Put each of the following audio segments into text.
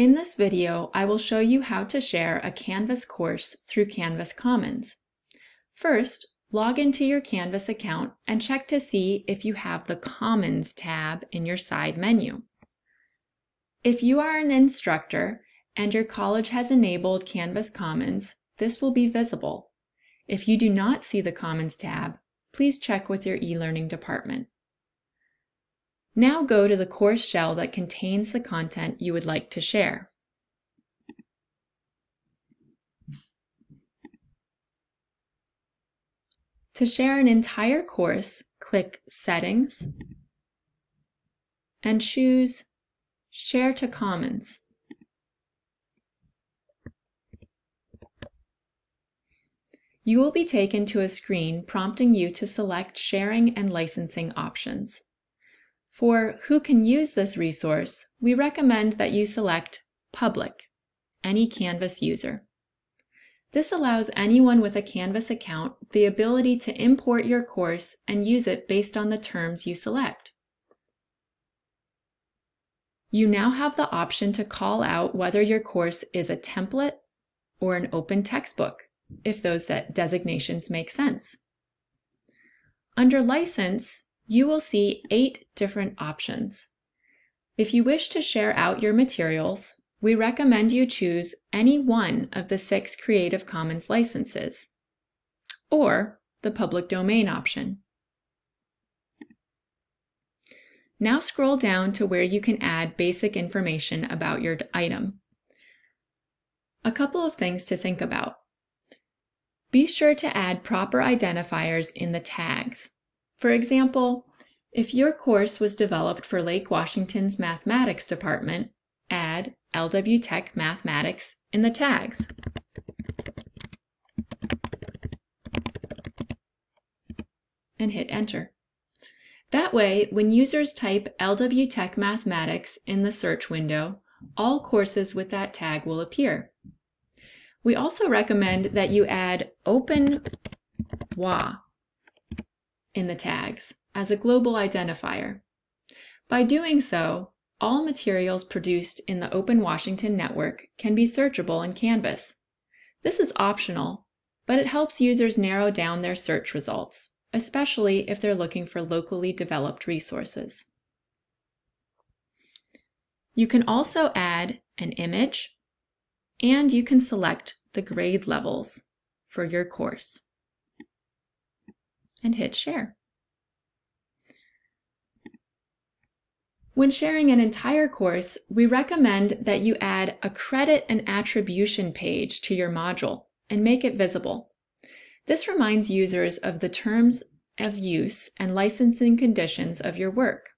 In this video, I will show you how to share a Canvas course through Canvas Commons. First, log into your Canvas account and check to see if you have the Commons tab in your side menu. If you are an instructor and your college has enabled Canvas Commons, this will be visible. If you do not see the Commons tab, please check with your e-learning department. Now go to the course shell that contains the content you would like to share. To share an entire course, click Settings and choose Share to Commons. You will be taken to a screen prompting you to select sharing and licensing options. For who can use this resource, we recommend that you select Public, any Canvas user. This allows anyone with a Canvas account the ability to import your course and use it based on the terms you select. You now have the option to call out whether your course is a template or an open textbook, if those designations make sense. Under License, you will see eight different options. If you wish to share out your materials, we recommend you choose any one of the six Creative Commons licenses, or the public domain option. Now scroll down to where you can add basic information about your item. A couple of things to think about. Be sure to add proper identifiers in the tags. For example, if your course was developed for Lake Washington's Mathematics Department, add LW Tech Mathematics in the tags. And hit enter. That way, when users type LW Tech Mathematics in the search window, all courses with that tag will appear. We also recommend that you add Open WA in the tags as a global identifier. By doing so, all materials produced in the Open Washington Network can be searchable in Canvas. This is optional, but it helps users narrow down their search results, especially if they're looking for locally developed resources. You can also add an image, and you can select the grade levels for your course and hit share. When sharing an entire course, we recommend that you add a credit and attribution page to your module and make it visible. This reminds users of the terms of use and licensing conditions of your work.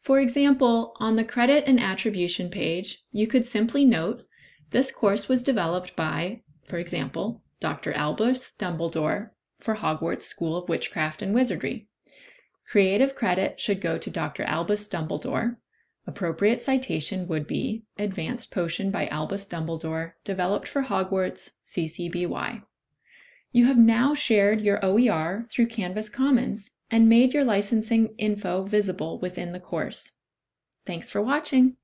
For example, on the credit and attribution page, you could simply note, this course was developed by, for example, Dr. Albus Dumbledore for Hogwarts School of Witchcraft and Wizardry. Creative credit should go to Dr. Albus Dumbledore. Appropriate citation would be Advanced Potion by Albus Dumbledore, developed for Hogwarts, CCBY. You have now shared your OER through Canvas Commons and made your licensing info visible within the course. Thanks for watching.